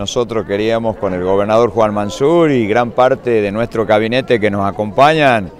Nosotros queríamos con el gobernador Juan Mansur y gran parte de nuestro gabinete que nos acompañan,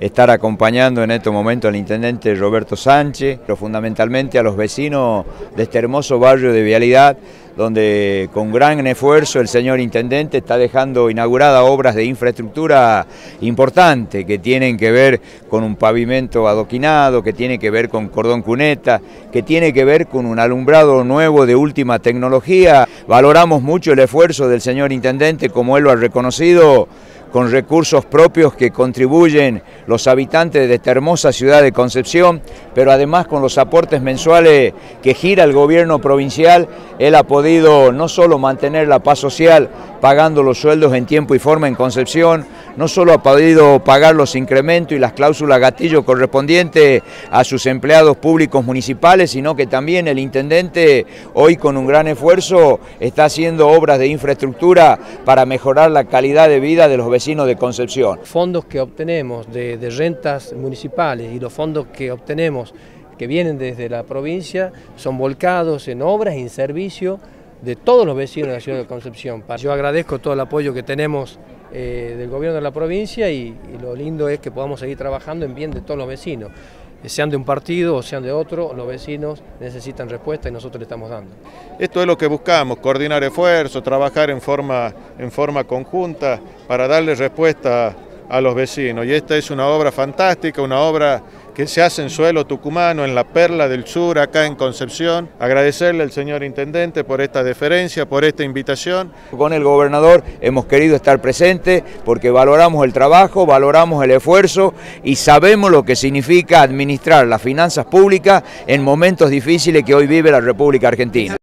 estar acompañando en este momento al intendente Roberto Sánchez, pero fundamentalmente a los vecinos de este hermoso barrio de Vialidad, donde con gran esfuerzo el señor intendente está dejando inauguradas obras de infraestructura importantes que tienen que ver con un pavimento adoquinado, que tiene que ver con cordón cuneta, que tiene que ver con un alumbrado nuevo de última tecnología. Valoramos mucho el esfuerzo del señor intendente, como él lo ha reconocido, con recursos propios que contribuyen los habitantes de esta hermosa ciudad de Concepción, pero además con los aportes mensuales que gira el gobierno provincial, él ha podido no solo mantener la paz social pagando los sueldos en tiempo y forma en Concepción, no solo ha podido pagar los incrementos y las cláusulas gatillo correspondientes a sus empleados públicos municipales, sino que también el intendente hoy con un gran esfuerzo está haciendo obras de infraestructura para mejorar la calidad de vida de los vecinos de Concepción. Fondos que obtenemos de, de rentas municipales y los fondos que obtenemos que vienen desde la provincia son volcados en obras en servicio de todos los vecinos de la ciudad de Concepción. Yo agradezco todo el apoyo que tenemos eh, del gobierno de la provincia y, lo lindo es que podamos seguir trabajando en bien de todos los vecinos. Eh, sean de un partido o sean de otro, los vecinos necesitan respuesta y nosotros le estamos dando. Esto es lo que buscamos, coordinar esfuerzos, trabajar en forma, en forma conjunta para darle respuesta a los vecinos. Y esta es una obra fantástica, una obra que se hace en suelo tucumano, en la Perla del Sur, acá en Concepción. Agradecerle al señor Intendente por esta deferencia, por esta invitación. Con el gobernador hemos querido estar presentes porque valoramos el trabajo, valoramos el esfuerzo y sabemos lo que significa administrar las finanzas públicas en momentos difíciles que hoy vive la República Argentina.